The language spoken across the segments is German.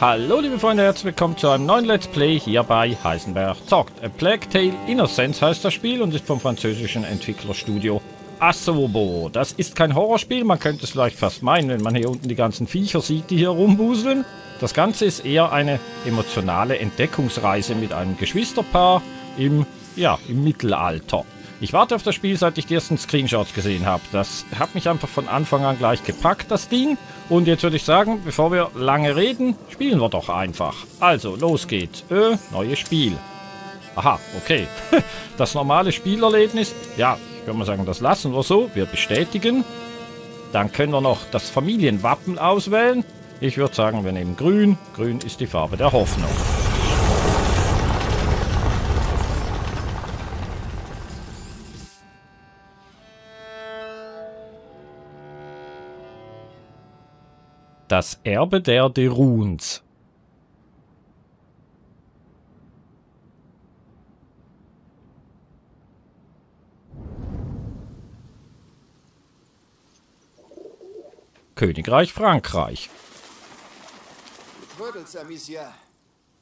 Hallo liebe Freunde, herzlich willkommen zu einem neuen Let's Play hier bei Heisenberg zockt. A Plague Tale Innocence heißt das Spiel und ist vom französischen Entwicklerstudio Asobo. Das ist kein Horrorspiel, man könnte es vielleicht fast meinen, wenn man hier unten die ganzen Viecher sieht, die hier rumwuseln. Das Ganze ist eher eine emotionale Entdeckungsreise mit einem Geschwisterpaar im, ja, im Mittelalter. Ich warte auf das Spiel, seit ich die ersten Screenshots gesehen habe. Das hat mich einfach von Anfang an gleich gepackt, das Ding. Und jetzt würde ich sagen, bevor wir lange reden, spielen wir doch einfach. Also, los geht's. Äh, neues Spiel. Aha, okay. Das normale Spielerlebnis, ja, ich würde mal sagen, das lassen wir so. Wir bestätigen. Dann können wir noch das Familienwappen auswählen. Ich würde sagen, wir nehmen grün. Grün ist die Farbe der Hoffnung. Das Erbe der Deruns. Königreich Frankreich. Trödelst, Amicia.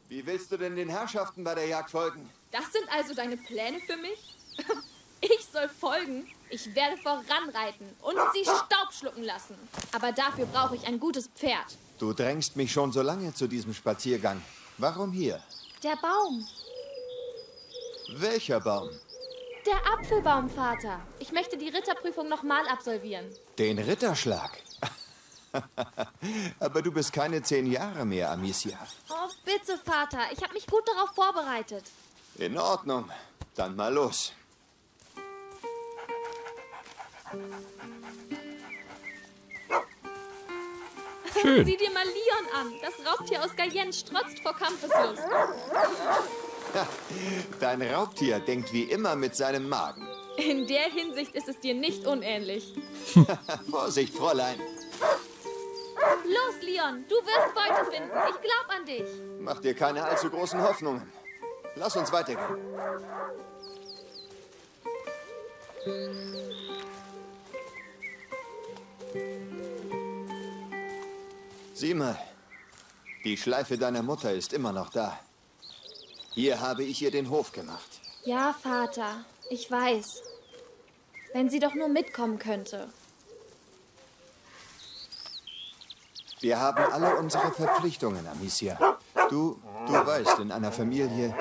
Wie willst du denn den Herrschaften bei der Jagd folgen? Das sind also deine Pläne für mich? Ich soll folgen. Ich werde voranreiten und sie Staub schlucken lassen. Aber dafür brauche ich ein gutes Pferd. Du drängst mich schon so lange zu diesem Spaziergang. Warum hier? Der Baum. Welcher Baum? Der Apfelbaum, Vater. Ich möchte die Ritterprüfung nochmal absolvieren. Den Ritterschlag. Aber du bist keine zehn Jahre mehr, Amicia. Oh, bitte, Vater. Ich habe mich gut darauf vorbereitet. In Ordnung. Dann mal los. Schön. Sieh dir mal Leon an. Das Raubtier aus Guyenne strotzt vor Kampfeslust. Dein Raubtier denkt wie immer mit seinem Magen. In der Hinsicht ist es dir nicht unähnlich. Vorsicht, Fräulein. Los, Leon. Du wirst Beute finden. Ich glaub an dich. Mach dir keine allzu großen Hoffnungen. Lass uns weitergehen. Sieh mal, die Schleife deiner Mutter ist immer noch da. Hier habe ich ihr den Hof gemacht. Ja, Vater. Ich weiß. Wenn sie doch nur mitkommen könnte. Wir haben alle unsere Verpflichtungen, Amicia. Du, du weißt, in einer Familie...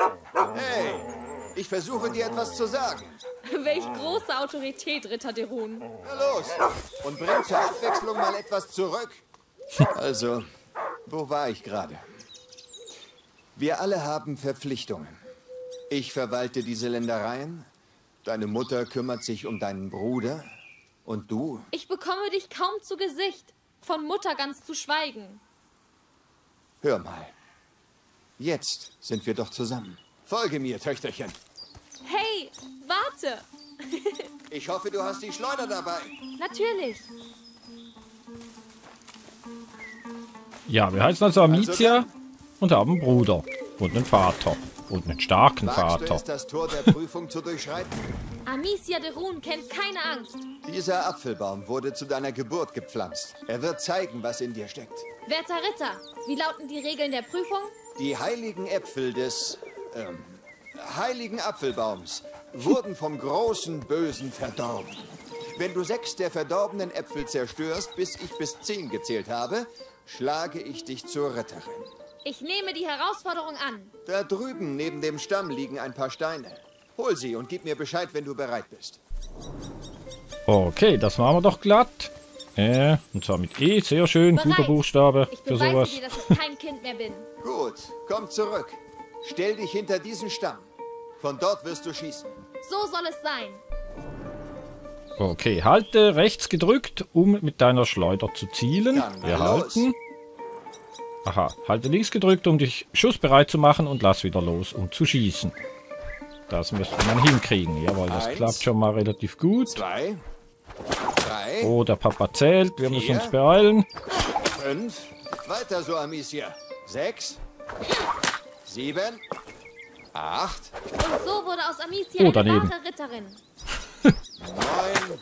Hey, ich versuche dir etwas zu sagen. Welch große Autorität, Ritter Derun. Na los, und bring zur Abwechslung mal etwas zurück. Also, wo war ich gerade? Wir alle haben Verpflichtungen. Ich verwalte diese Ländereien, deine Mutter kümmert sich um deinen Bruder und du? Ich bekomme dich kaum zu Gesicht. Von Mutter ganz zu schweigen. Hör mal. Jetzt sind wir doch zusammen. Folge mir, Töchterchen. Hey, warte. Ich hoffe, du hast die Schleuder dabei. Natürlich. Ja, wir heißen also Amicia und haben einen Bruder und einen Vater und einen starken Vater. es, das Tor der Prüfung zu durchschreiten? Amicia de Run kennt keine Angst. Dieser Apfelbaum wurde zu deiner Geburt gepflanzt. Er wird zeigen, was in dir steckt. Werter Ritter, wie lauten die Regeln der Prüfung? Die heiligen Äpfel des ähm, heiligen Apfelbaums wurden vom großen Bösen verdorben. Wenn du sechs der verdorbenen Äpfel zerstörst, bis ich bis zehn gezählt habe, schlage ich dich zur Ritterin. Ich nehme die Herausforderung an. Da drüben neben dem Stamm liegen ein paar Steine. Hol sie und gib mir Bescheid, wenn du bereit bist. Okay, das machen wir doch glatt. Äh, und zwar mit E, sehr schön, guter Bereit. Buchstabe Ich für beweise sowas. dir, dass ich kein Kind mehr bin. Gut, komm zurück. Stell dich hinter diesen Stamm. Von dort wirst du schießen. So soll es sein. Okay, halte rechts gedrückt, um mit deiner Schleuder zu zielen. Wir halten. Aha, halte links gedrückt, um dich schussbereit zu machen und lass wieder los, um zu schießen. Das müsste man hinkriegen. Jawohl, das Eins. klappt schon mal relativ gut. Zwei, drei, Oh, der Papa zählt. Wir müssen Vier. uns beeilen. fünf. Weiter so, Amicia. Sechs, sieben, acht, Und so wurde aus Amicia Oh, eine daneben. wahre Ritterin. Neun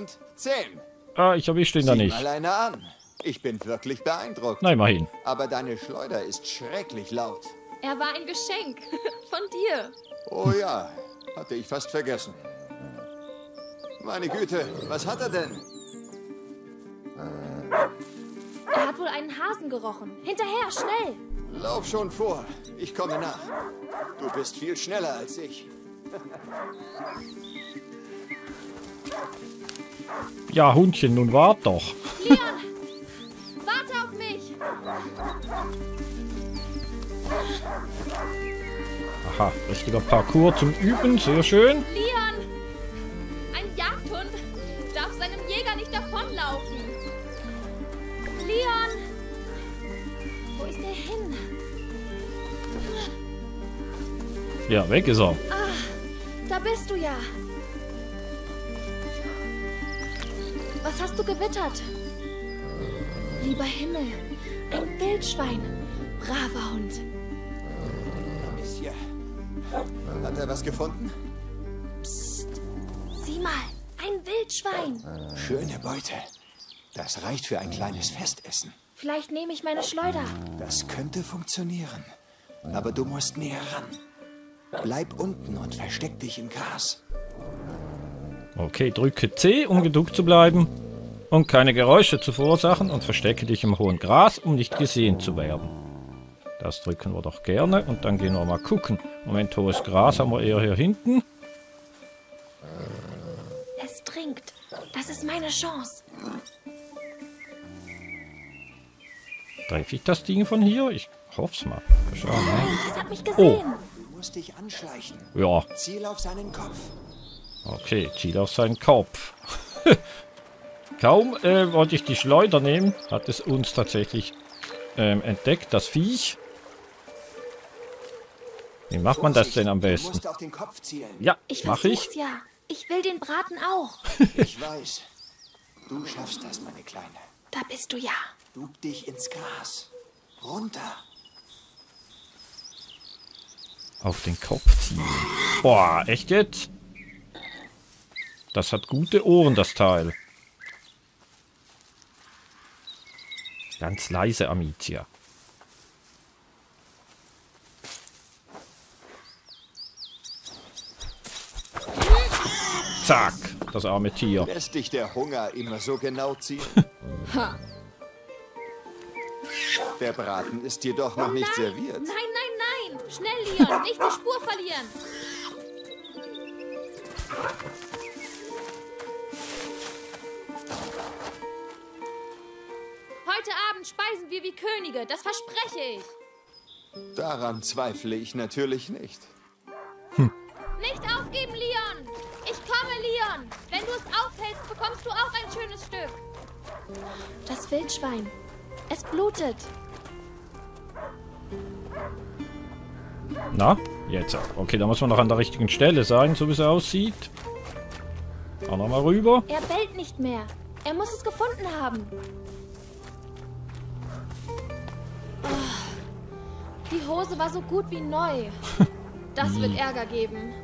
und zehn. Ah, ich erwische ihn da Sieh nicht. mal einer an. Ich bin wirklich beeindruckt. Na, immerhin. Aber deine Schleuder ist schrecklich laut. Er war ein Geschenk von dir. Oh ja, hatte ich fast vergessen. Meine Güte, was hat er denn? Er hat wohl einen Hasen gerochen. Hinterher, schnell! Lauf schon vor, ich komme nach. Du bist viel schneller als ich. Ja, Hundchen, nun wart doch. Leon! Warte auf mich! Aha, richtiger Parcours zum Üben, sehr schön. Leon! Ein Jagdhund darf seinem Jäger nicht davonlaufen. Leon! Wo ist er hin? Ja, weg ist er. Da bist du ja. Was hast du gewittert? Lieber Himmel, ein Wildschwein. Braver Hund. Monsieur, hat er was gefunden? Sieh mal, ein Wildschwein. Schöne Beute. Das reicht für ein kleines Festessen. Vielleicht nehme ich meine Schleuder. Das könnte funktionieren. Aber du musst näher ran. Bleib unten und versteck dich im Gras. Okay, drücke C, um geduckt zu bleiben. Und keine Geräusche zu verursachen und verstecke dich im hohen Gras, um nicht gesehen zu werden. Das drücken wir doch gerne und dann gehen wir mal gucken. Moment, hohes Gras haben wir eher hier hinten. Es trinkt. Das ist meine Chance. Treffe ich das Ding von hier? Ich hoffe es mal. Schau mal. Es hat mich gesehen. Du musst dich anschleichen. Ja, Ziel auf seinen Kopf. Okay, ziel auf seinen Kopf. Kaum äh, wollte ich die Schleuder nehmen, hat es uns tatsächlich ähm, entdeckt, das Viech. Wie macht man das denn am Du besten? musst auf den Kopf zielen. Ja, Ich mache ich. ja. Ich will den Braten auch. Ich weiß. Du schaffst das, meine Kleine. Da bist du ja. Dug dich ins Gras. Runter. Auf den Kopf ziehen. Boah, echt jetzt? Das hat gute Ohren, das Teil. Ganz leise, Amicia. Zack, das arme Tier. Lässt dich der Hunger immer so genau ziehen? Ha. Der Braten ist jedoch noch nicht nein, serviert. Nein, nein, nein. Schnell, Leon. Nicht die Spur verlieren. Speisen wir wie Könige. Das verspreche ich. Daran zweifle ich natürlich nicht. Nicht aufgeben, Leon. Ich komme, Leon. Wenn du es aufhältst, bekommst du auch ein schönes Stück. Das Wildschwein. Es blutet. Na, jetzt. Okay, da muss man noch an der richtigen Stelle sein, so wie es aussieht. Auch nochmal rüber. Er bellt nicht mehr. Er muss es gefunden haben. Die Hose war so gut wie neu. Das wird Ärger geben.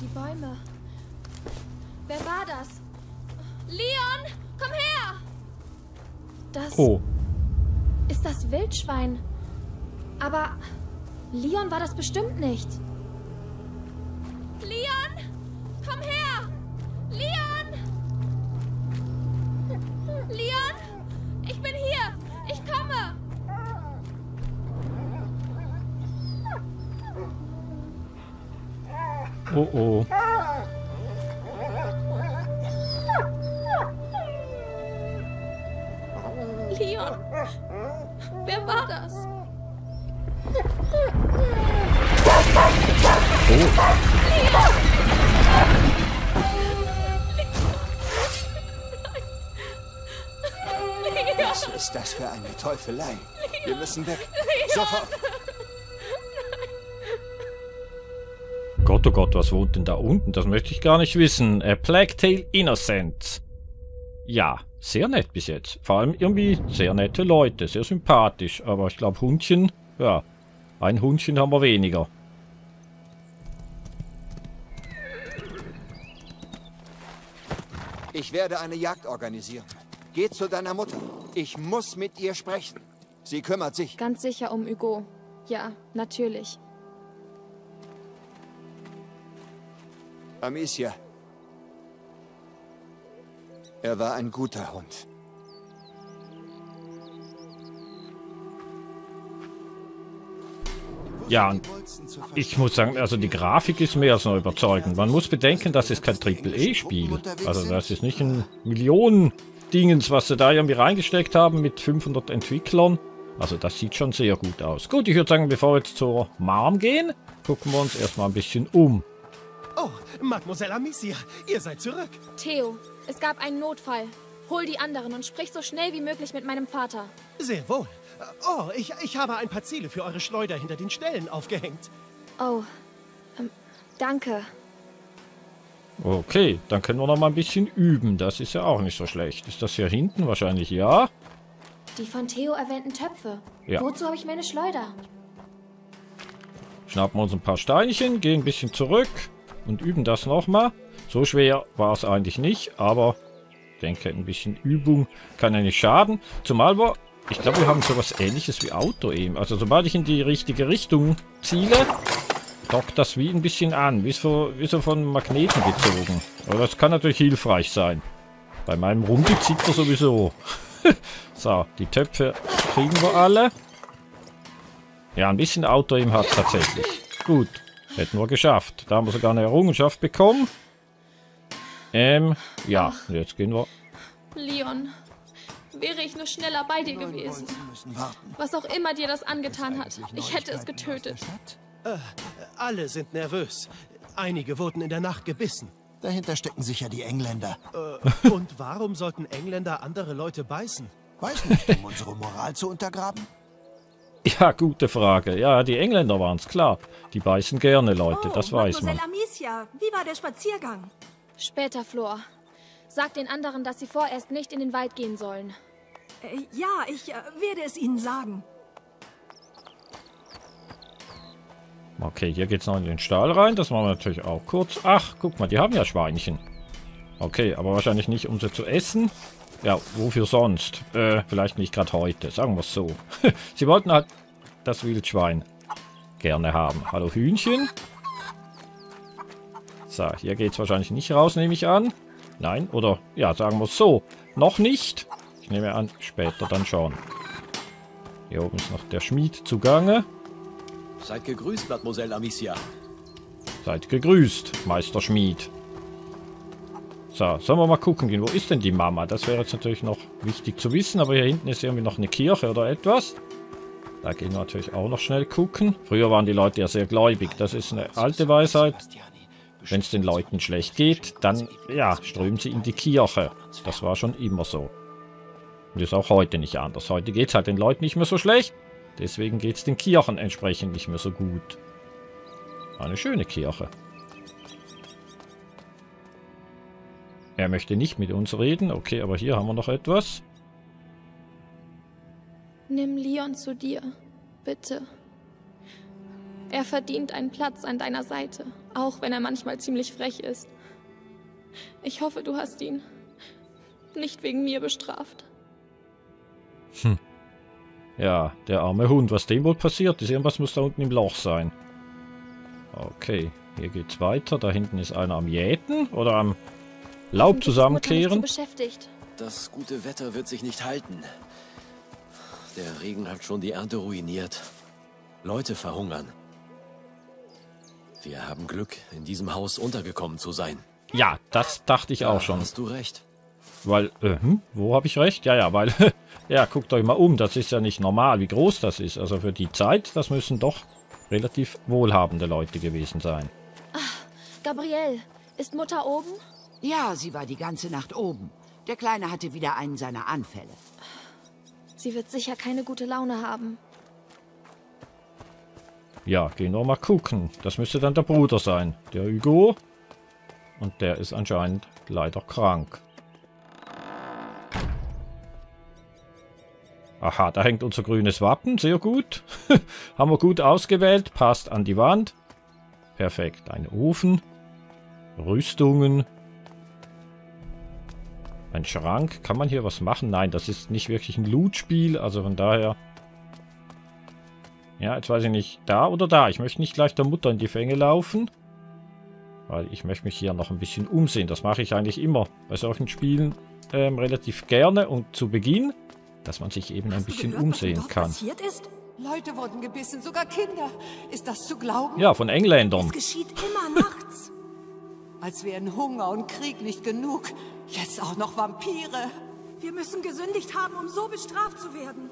Die Bäume. Wer war das? Leon, komm her! Das Oh, ist das Wildschwein. Aber Leon war das bestimmt nicht. Oh, oh. Leon, wer war das? Leon! Was ist das für eine Teufelei? Wir müssen weg. Sofort. Gott, oh Gott, was wohnt denn da unten? Das möchte ich gar nicht wissen. A Plague Tale Innocent. Ja, sehr nett bis jetzt. Vor allem irgendwie sehr nette Leute, sehr sympathisch. Aber ich glaube, Hundchen, ja, ein Hundchen haben wir weniger. Ich werde eine Jagd organisieren. Geh zu deiner Mutter. Ich muss mit ihr sprechen. Sie kümmert sich. Ganz sicher um Hugo. Ja, natürlich. Amicia. Er war ein guter Hund. Ja, und ich muss sagen, also die Grafik ist mehr als noch überzeugend. Man muss bedenken, das ist kein Triple-E-Spiel. Also das ist nicht ein Millionen-Dingens, was sie da irgendwie reingesteckt haben mit 500 Entwicklern. Also das sieht schon sehr gut aus. Gut, ich würde sagen, bevor wir jetzt zur Mom gehen, gucken wir uns erstmal ein bisschen um. Mademoiselle Amicia, ihr seid zurück. Theo, es gab einen Notfall. Hol die anderen und sprich so schnell wie möglich mit meinem Vater. Sehr wohl. Oh, ich, ich habe ein paar Ziele für eure Schleuder hinter den Ställen aufgehängt. Oh, ähm, danke. Okay, dann können wir noch mal ein bisschen üben. Das ist ja auch nicht so schlecht. Ist das hier hinten? Wahrscheinlich ja. Die von Theo erwähnten Töpfe. Ja. Wozu habe ich meine Schleuder? Schnappen wir uns ein paar Steinchen, gehen ein bisschen zurück und üben das nochmal. So schwer war es eigentlich nicht, aber ich denke, ein bisschen Übung kann ja nicht schaden. Zumal wir, ich glaube, wir haben sowas ähnliches wie Auto eben. Also sobald ich in die richtige Richtung ziele, dockt das wie ein bisschen an, wie so, wie so von Magneten gezogen. Aber das kann natürlich hilfreich sein. Bei meinem Runde zieht er sowieso. so, die Töpfe kriegen wir alle. Ja, ein bisschen Auto im hat tatsächlich. Gut, hätten wir geschafft. Da haben wir sogar eine Errungenschaft bekommen. Ähm, ja, jetzt gehen wir. Leon, wäre ich nur schneller bei dir gewesen. Was auch immer dir das angetan hat, ich hätte es getötet. Alle sind nervös. Einige wurden in der Nacht gebissen. Dahinter stecken sicher die Engländer. Äh, und warum sollten Engländer andere Leute beißen? Weiß nicht, um unsere Moral zu untergraben? Ja, gute Frage. Ja, die Engländer waren es, klar. Die beißen gerne Leute, Oh, das weiß man. Mademoiselle Amicia, wie war der Spaziergang? Später, Flor. Sag den anderen, dass sie vorerst nicht in den Wald gehen sollen. Äh, ja, ich äh, werde es Ihnen sagen. Okay, hier geht's noch in den Stall rein. Das machen wir natürlich auch kurz. Ach, guck mal, die haben ja Schweinchen. Okay, aber wahrscheinlich nicht, um sie zu essen. Ja, wofür sonst? Äh, vielleicht nicht gerade heute, sagen wir es so. sie wollten halt das Wildschwein gerne haben. Hallo Hühnchen. So, hier geht's wahrscheinlich nicht raus, nehme ich an. Nein, oder, ja, sagen wir es so. Noch nicht. Ich nehme an, später dann schon. Hier oben ist noch der Schmied zugange. Seid gegrüßt, Mademoiselle Amicia. Seid gegrüßt, Meister Schmied. So, sollen wir mal gucken gehen. Wo ist denn die Mama? Das wäre jetzt natürlich noch wichtig zu wissen. Aber hier hinten ist irgendwie noch eine Kirche oder etwas. Da gehen wir natürlich auch noch schnell gucken. Früher waren die Leute ja sehr gläubig. Das ist eine alte Weisheit. Wenn es den Leuten schlecht geht, dann, ja, strömen sie in die Kirche. Das war schon immer so. Und ist auch heute nicht anders. Heute geht es halt den Leuten nicht mehr so schlecht. Deswegen geht es den Kirchen entsprechend nicht mehr so gut. Eine schöne Kirche. Er möchte nicht mit uns reden. Okay, aber hier haben wir noch etwas. Nimm Leon zu dir, bitte. Er verdient einen Platz an deiner Seite, auch wenn er manchmal ziemlich frech ist. Ich hoffe, du hast ihn nicht wegen mir bestraft. Ja, der arme Hund. Was dem wohl passiert ist? Irgendwas muss da unten im Loch sein. Okay, hier geht's weiter. Da hinten ist einer am Jäten oder am Laub zusammenkehren. so. Das gute Wetter wird sich nicht halten. Der Regen hat schon die Ernte ruiniert. Leute verhungern. Wir haben Glück, in diesem Haus untergekommen zu sein. Ja, das dachte ich auch schon. Hast du recht. Weil, äh, hm, wo habe ich recht? Ja, ja, weil, ja, guckt euch mal um. Das ist ja nicht normal, wie groß das ist. Also für die Zeit, das müssen doch relativ wohlhabende Leute gewesen sein. Gabrielle, ist Mutter oben? Ja, sie war die ganze Nacht oben. Der Kleine hatte wieder einen seiner Anfälle. Sie wird sicher keine gute Laune haben. Ja, gehen wir mal gucken. Das müsste dann der Bruder sein. Der Hugo. Und der ist anscheinend leider krank. Aha, da hängt unser grünes Wappen. Sehr gut. Haben wir gut ausgewählt. Passt an die Wand. Perfekt. Ein Ofen. Rüstungen. Ein Schrank. Kann man hier was machen? Nein, das ist nicht wirklich ein Loot-Spiel. Also von daher... Ja, jetzt weiß ich nicht. Da oder da? Ich möchte nicht gleich der Mutter in die Fänge laufen. Weil ich möchte mich hier noch ein bisschen umsehen. Das mache ich eigentlich immer bei solchen Spielen ähm, relativ gerne. Und zu Beginn, dass man sich eben ein bisschen gehört, umsehen kann. Leute wurden gebissen, sogar Kinder. Ist das zu glauben? Ja, von Engländern. Es geschieht immer nachts. Als wären Hunger und Krieg nicht genug. Jetzt auch noch Vampire. Wir müssen gesündigt haben, um so bestraft zu werden.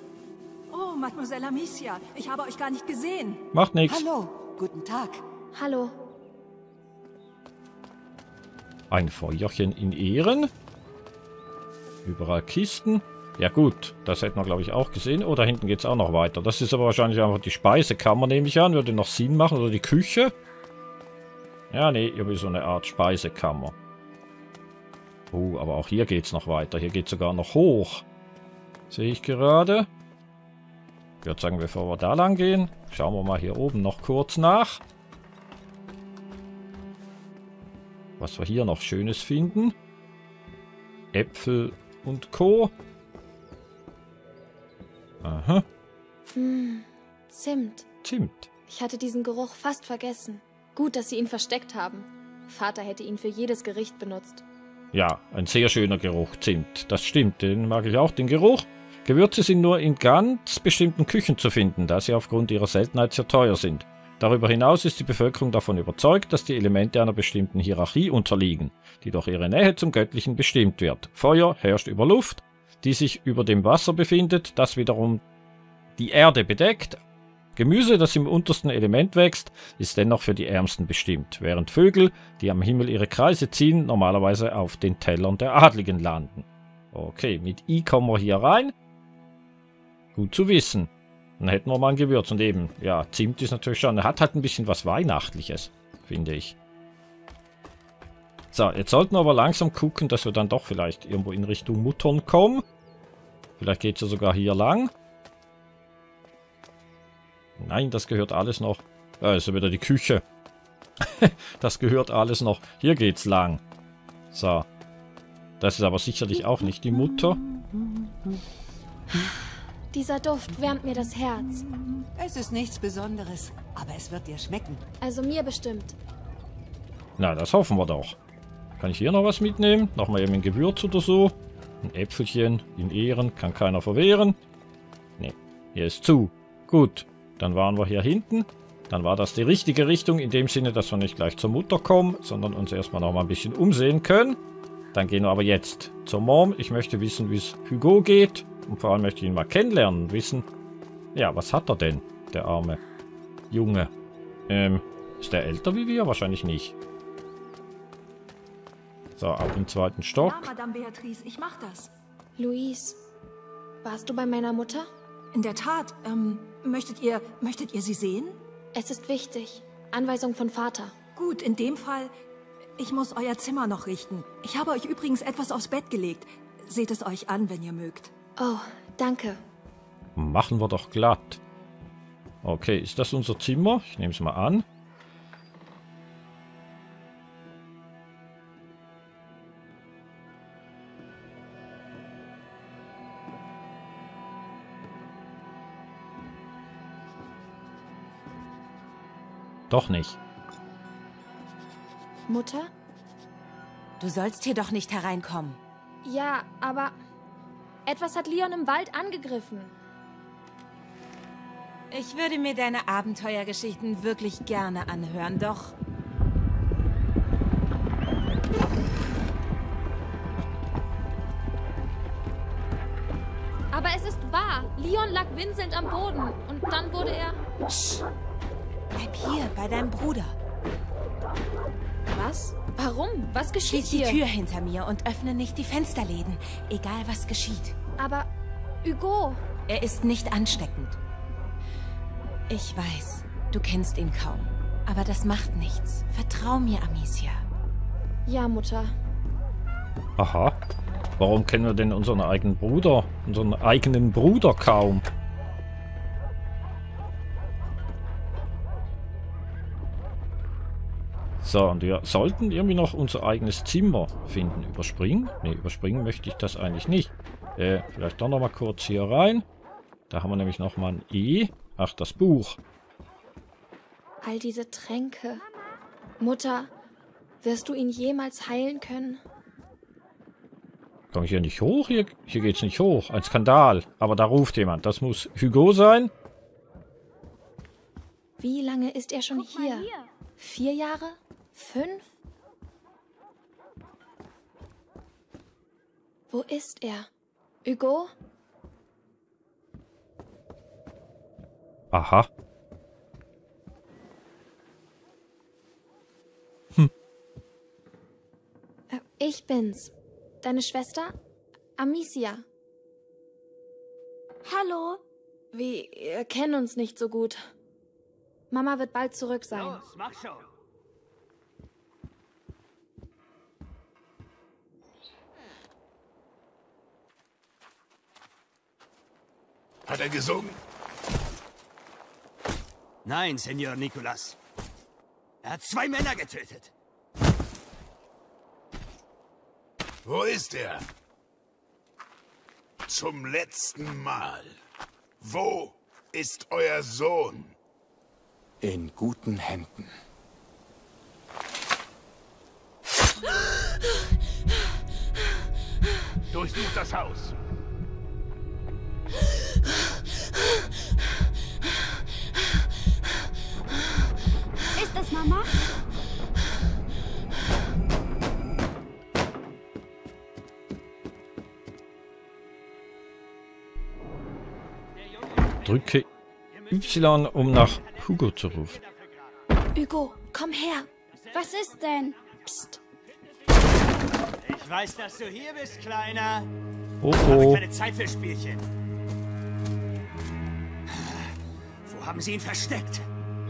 Oh, Mademoiselle Amicia, ich habe euch gar nicht gesehen. Macht nichts. Hallo, guten Tag. Hallo. Ein Feuerchen in Ehren. Überall Kisten. Ja gut, das hätten wir glaube ich auch gesehen. Oh, da hinten geht es auch noch weiter. Das ist aber wahrscheinlich einfach die Speisekammer, nehme ich an. Würde noch Sinn machen. Oder die Küche. Ja, nee, irgendwie so eine Art Speisekammer. Oh, aber auch hier geht es noch weiter. Hier geht es sogar noch hoch. Sehe ich gerade. Ich würde sagen, bevor wir da lang gehen, schauen wir mal hier oben noch kurz nach. Was wir hier noch Schönes finden. Äpfel und Co. Aha, Hm, Zimt. Zimt. Ich hatte diesen Geruch fast vergessen. Gut, dass Sie ihn versteckt haben. Vater hätte ihn für jedes Gericht benutzt. Ja, ein sehr schöner Geruch, Zimt. Das stimmt, den mag ich auch, den Geruch. Gewürze sind nur in ganz bestimmten Küchen zu finden, da sie aufgrund ihrer Seltenheit sehr teuer sind. Darüber hinaus ist die Bevölkerung davon überzeugt, dass die Elemente einer bestimmten Hierarchie unterliegen, die durch ihre Nähe zum Göttlichen bestimmt wird. Feuer herrscht über Luft, die sich über dem Wasser befindet, das wiederum die Erde bedeckt. Gemüse, das im untersten Element wächst, ist dennoch für die Ärmsten bestimmt, während Vögel, die am Himmel ihre Kreise ziehen, normalerweise auf den Tellern der Adligen landen. Okay, mit I kommen wir hier rein. Gut zu wissen. Dann hätten wir mal ein Gewürz. Und eben, ja, Zimt ist natürlich schon, er hat halt ein bisschen was Weihnachtliches, finde ich. So, jetzt sollten wir aber langsam gucken, dass wir dann doch vielleicht irgendwo in Richtung Muttern kommen. Vielleicht geht es ja sogar hier lang. Nein, das gehört alles noch. Da ist ja wieder die Küche. das gehört alles noch. Hier geht's lang. So. Das ist aber sicherlich auch nicht die Mutter. Dieser Duft wärmt mir das Herz. Es ist nichts Besonderes, aber es wird dir schmecken. Also mir bestimmt. Na, das hoffen wir doch. Kann ich hier noch was mitnehmen? Nochmal eben ein Gewürz oder so. Ein Äpfelchen in Ehren, kann keiner verwehren. Ne, hier ist zu. Gut, dann waren wir hier hinten. Dann war das die richtige Richtung, in dem Sinne, dass wir nicht gleich zur Mutter kommen, sondern uns erstmal noch mal ein bisschen umsehen können. Dann gehen wir aber jetzt zur Mom. Ich möchte wissen, wie es Hugo geht. Und vor allem möchte ich ihn mal kennenlernen und wissen, ja, was hat er denn, der arme Junge? Ähm, ist der älter wie wir? Wahrscheinlich nicht. So, ab im zweiten Stock. Ja, Madame Beatrice, ich mach das. Luis, warst du bei meiner Mutter? In der Tat, ähm, möchtet ihr, möchtet ihr sie sehen? Es ist wichtig. Anweisung von Vater. Gut, in dem Fall, ich muss euer Zimmer noch richten. Ich habe euch übrigens etwas aufs Bett gelegt. Seht es euch an, wenn ihr mögt. Oh, danke. Machen wir doch glatt. Okay, ist das unser Zimmer? Ich nehme es mal an. Doch nicht. Mutter? Du sollst hier doch nicht hereinkommen. Ja, aber etwas hat Leon im Wald angegriffen. Ich würde mir deine Abenteuergeschichten wirklich gerne anhören, doch Aber es ist wahr. Leon lag winselnd am Boden und dann wurde er... Psst. Bleib hier bei deinem Bruder. Was? Warum? Was geschieht Schließ die hier? Tür hinter mir und öffne nicht die Fensterläden, egal was geschieht. Aber Hugo, Er ist nicht ansteckend. Ich weiß, du kennst ihn kaum. Aber das macht nichts. Vertrau mir, Amicia. ja, Mutter. Aha. Warum kennen wir denn unseren eigenen Bruder? Unseren eigenen Bruder kaum. So, und wir sollten irgendwie noch unser eigenes Zimmer finden. Überspringen? Ne, überspringen möchte ich das eigentlich nicht. Äh, vielleicht doch noch mal kurz hier rein. Da haben wir nämlich noch mal ein E. Ach, das Buch. All diese Tränke. Mutter, wirst du ihn jemals heilen können? Komme ich hier nicht hoch? Hier, hier geht's nicht hoch. Ein Skandal. Aber da ruft jemand. Das muss Hugo sein. Wie lange ist er schon hier? hier? Vier Jahre? Fünf? Wo ist er? Hugo? Aha. Hm. Äh, ich bin's. Deine Schwester? Amicia. Hallo. Wir kennen uns nicht so gut. Mama wird bald zurück sein. Los, mach schon. Hat er gesungen? Nein, Senor Nicolas. Er hat zwei Männer getötet. Wo ist er? Zum letzten Mal. Wo ist euer Sohn? In guten Händen. Durchsucht das Haus. Mama? Drücke Y, um nach Hugo zu rufen. Hugo, komm her. Was ist denn? Psst. Ich weiß, dass du hier bist, Kleiner. Oh Ich habe oh. keine Zeit für Spielchen. Wo haben sie ihn versteckt?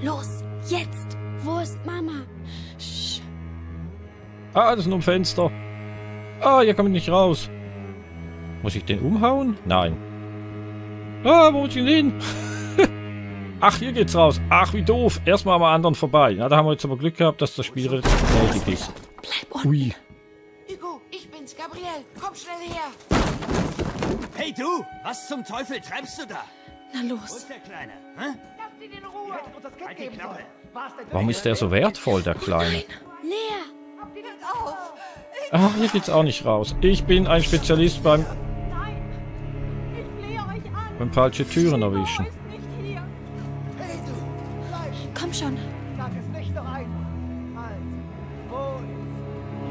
Los, jetzt. Wo ist Mama? Sch Ah, das ist nur ein Fenster. Ah, hier komme ich nicht raus. Muss ich den umhauen? Nein. Ah, wo muss ich denn hin? Ach, hier geht's raus. Ach, wie doof. Erstmal am anderen vorbei. Na, da haben wir jetzt aber Glück gehabt, dass das Spiel relativ gnädig ist. Bleib unten. Ui. Hugo, ich bin's, Gabriel. Komm schnell her. Hey du, was zum Teufel treibst du da? Na Wo los. ist der Kleine? Hä? Lasst ihn in Ruhe. Halt die Klappe. Warum ist der so wertvoll, der Kleine? Leer. Habt ihn nicht auf. Ah, hier geht's auch nicht raus. Ich bin ein Spezialist beim, Nein. Ich flehe euch an. beim falsche Türen erwischen. Komm schon. Sag es nicht noch einmal. Wo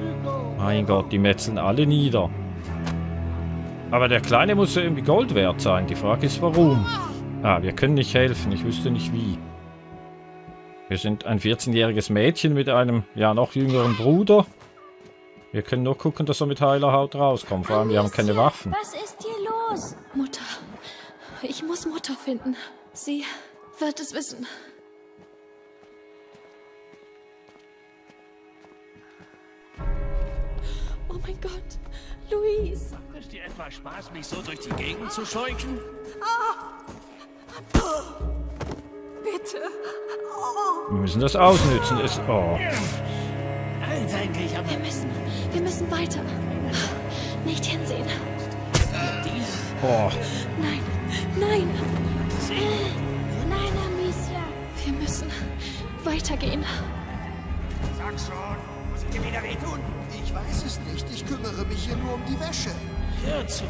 ist Hugo? Mein Gott, die metzeln alle nieder. Aber der Kleine muss ja irgendwie Gold wert sein. Die Frage ist, warum? Ah, wir können nicht helfen. Ich wüsste nicht wie. Wir sind ein 14-jähriges Mädchen mit einem, ja, noch jüngeren Bruder. Wir können nur gucken, dass er mit heiler Haut rauskommt. Vor allem, wir haben keine Waffen. Was ist hier los? Mutter. Ich muss Mutter finden. Sie wird es wissen. Oh mein Gott. Luis. Macht es dir etwa Spaß, mich so durch die Gegend zu scheuchen? Bitte. Wir müssen das ausnützen. Es, oh. Wir müssen. Wir müssen weiter. Nicht hinsehen. Oh. Nein. Nein. Nein, Amicia. Wir müssen weitergehen. sag schon, muss ich dir wieder wehtun? Ich weiß es nicht. Ich kümmere mich hier nur um die Wäsche. Hör zu,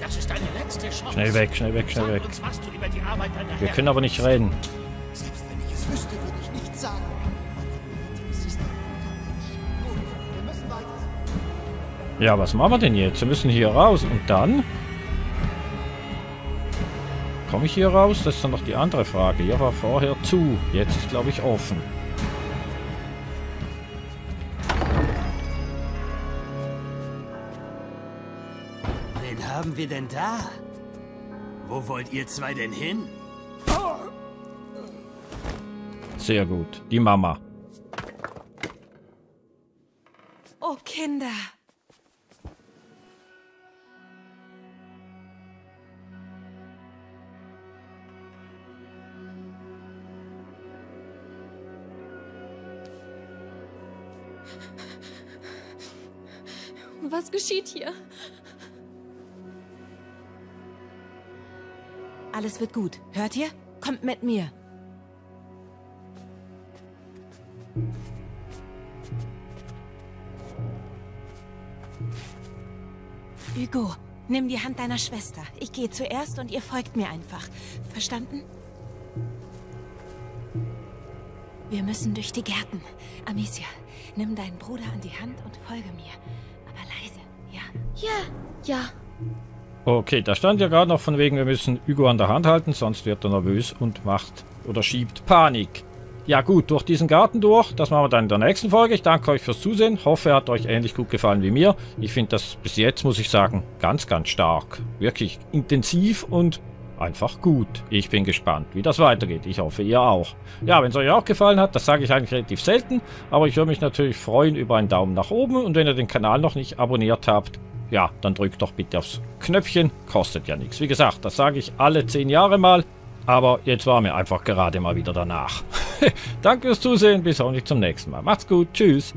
das ist deine letzte Chance. Schnell weg, schnell weg, schnell weg. uns, was du über die Arbeit deiner Wir können aber nicht rennen. Ich wüsste, würde ich nichts sagen. Es ist ein guter Mensch. Gut, wir müssen weiter. Ja, was machen wir denn jetzt? Wir müssen hier raus. Und dann? Komme ich hier raus? Das ist dann noch die andere Frage. Hier war vorher zu. Jetzt ist, glaube ich, offen. Wen haben wir denn da? Wo wollt ihr zwei denn hin? Sehr gut. Die Mama. Oh, Kinder. Was geschieht hier? Alles wird gut. Hört ihr? Kommt mit mir. Hugo, nimm die Hand deiner Schwester. Ich gehe zuerst und ihr folgt mir einfach. Verstanden? Wir müssen durch die Gärten. Amicia, nimm deinen Bruder an die Hand und folge mir. Aber leise, ja? Ja, ja. Okay, da stand ja gerade noch von wegen, wir müssen Hugo an der Hand halten, sonst wird er nervös und macht oder schiebt Panik. Ja gut, durch diesen Garten durch, das machen wir dann in der nächsten Folge. Ich danke euch fürs Zusehen, hoffe, er hat euch ähnlich gut gefallen wie mir. Ich finde das bis jetzt, muss ich sagen, ganz, ganz stark. Wirklich intensiv und einfach gut. Ich bin gespannt, wie das weitergeht. Ich hoffe, ihr auch. Ja, wenn es euch auch gefallen hat, das sage ich eigentlich relativ selten, aber ich würde mich natürlich freuen über einen Daumen nach oben und wenn ihr den Kanal noch nicht abonniert habt, ja, dann drückt doch bitte aufs Knöpfchen, kostet ja nichts. Wie gesagt, das sage ich alle 10 Jahre mal, aber jetzt war mir einfach gerade mal wieder danach. Danke fürs Zusehen, bis auch nicht zum nächsten Mal. Macht's gut, tschüss.